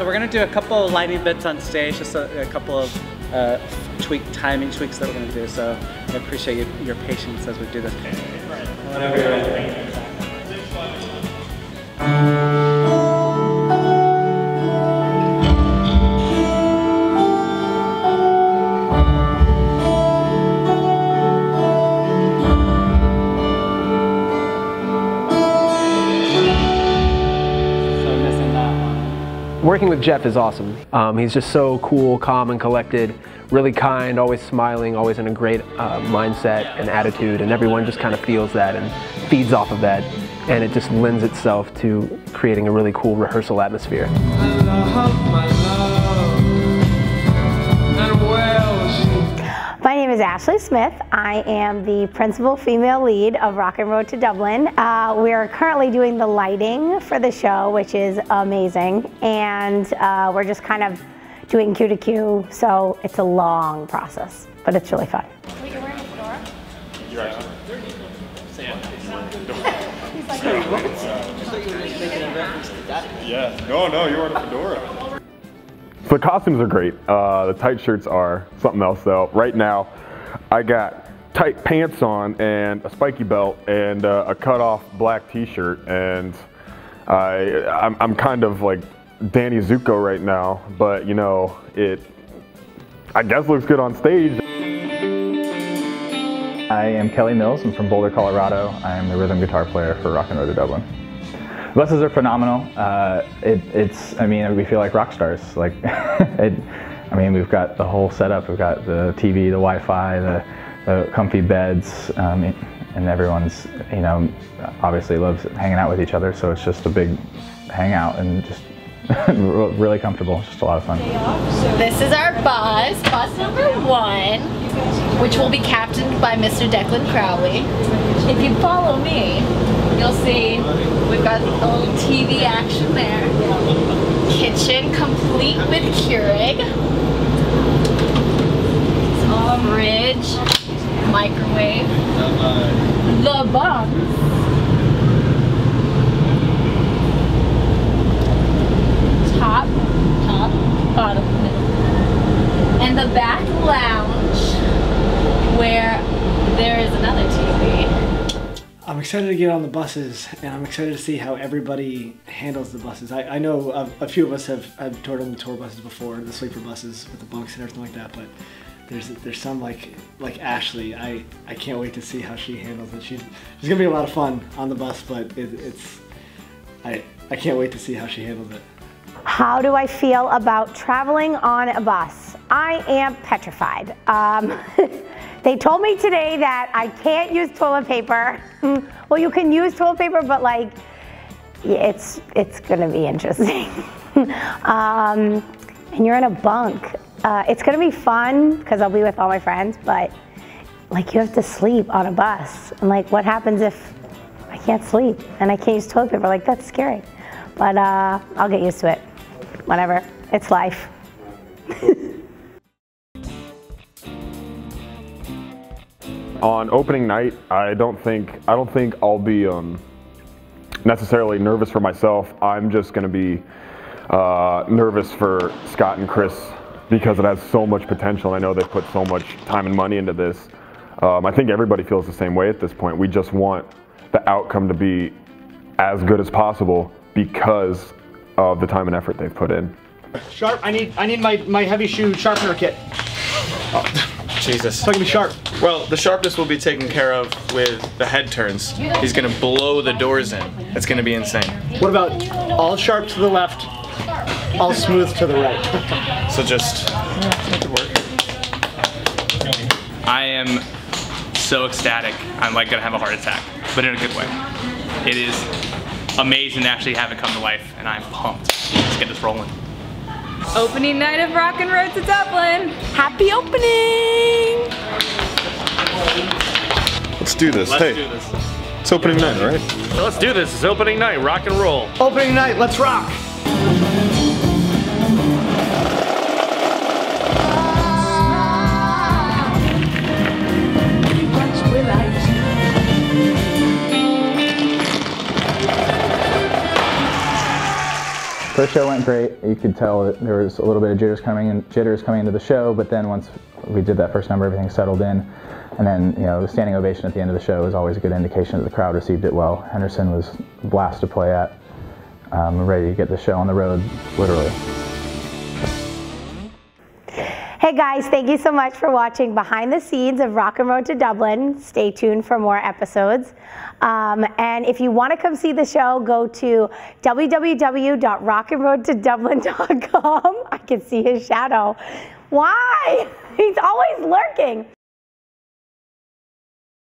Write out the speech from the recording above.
we're gonna do a couple lighting bits on stage, just a, a couple of uh, tweak timing tweaks that we're gonna do. So I appreciate your, your patience as we do this. Whenever Working with Jeff is awesome. Um, he's just so cool, calm, and collected, really kind, always smiling, always in a great uh, mindset and attitude, and everyone just kind of feels that and feeds off of that, and it just lends itself to creating a really cool rehearsal atmosphere. Is Ashley Smith. I am the principal female lead of Rockin' Road to Dublin. Uh, we are currently doing the lighting for the show, which is amazing, and uh, we're just kind of doing cue to cue, so it's a long process, but it's really fun. Wait, you're wearing a fedora? You're actually. Yeah. No, no, you're wearing a fedora. So the costumes are great. Uh, the tight shirts are something else though. Right now, I got tight pants on and a spiky belt and uh, a cut off black t-shirt and I, I'm, I'm kind of like Danny Zuko right now, but you know, it, I guess looks good on stage. I am Kelly Mills. I'm from Boulder, Colorado. I am the rhythm guitar player for Rockin' Road to Dublin. Buses are phenomenal. Uh, it, it's, I mean, we feel like rock stars. Like, it, I mean, we've got the whole setup. We've got the TV, the Wi-Fi, the, the comfy beds, um, and everyone's, you know, obviously loves hanging out with each other. So it's just a big hangout and just really comfortable. Just a lot of fun. This is our bus, bus number one, which will be captained by Mr. Declan Crowley. If you follow me, you'll see we've got a little TV action there. Kitchen complete with Keurig. Fridge, microwave, the buns. top, top, bottom, middle. And the back lounge where there is another TV. I'm excited to get on the buses, and I'm excited to see how everybody handles the buses. I, I know a, a few of us have, have toured on the tour buses before, the sleeper buses with the bunks and everything like that, but there's there's some like like Ashley. I, I can't wait to see how she handles it. She's, she's gonna be a lot of fun on the bus, but it, it's I I can't wait to see how she handles it. How do I feel about traveling on a bus? I am petrified. Um, they told me today that I can't use toilet paper. well, you can use toilet paper, but like, it's it's gonna be interesting. um, and you're in a bunk. Uh, it's gonna be fun because I'll be with all my friends, but like you have to sleep on a bus. And like, what happens if I can't sleep and I can't use toilet paper? Like, that's scary. But uh, I'll get used to it. Whatever. It's life. On opening night, I don't think I don't think I'll be um, necessarily nervous for myself. I'm just going to be uh, nervous for Scott and Chris because it has so much potential. I know they've put so much time and money into this. Um, I think everybody feels the same way at this point. We just want the outcome to be as good as possible because of the time and effort they've put in. Sharp, I need I need my, my heavy shoe sharpener kit. Jesus. So I can be sharp. Well, the sharpness will be taken care of with the head turns. He's gonna blow the doors in. It's gonna be insane. What about all sharp to the left, all smooth to the right? So just make it work. I am so ecstatic. I'm like gonna have a heart attack, but in a good way. It is amazing to actually have it come to life, and I'm pumped. Let's get this rolling. Opening night of Rockin' Road to Dublin. Happy opening! Let's do this. Let's hey, do this. it's opening night, right? So let's do this. It's opening night. Rock and roll. Opening night, let's rock! First show went great. You could tell that there was a little bit of jitters coming in, jitters coming into the show, but then once we did that first number, everything settled in. And then, you know, the standing ovation at the end of the show is always a good indication that the crowd received it well. Henderson was a blast to play at. Um, ready to get the show on the road, literally. Hey guys, thank you so much for watching behind the scenes of Rockin' Road to Dublin. Stay tuned for more episodes. Um, and if you want to come see the show, go to www.rockandroadtodublin.com. I can see his shadow. Why? He's always lurking.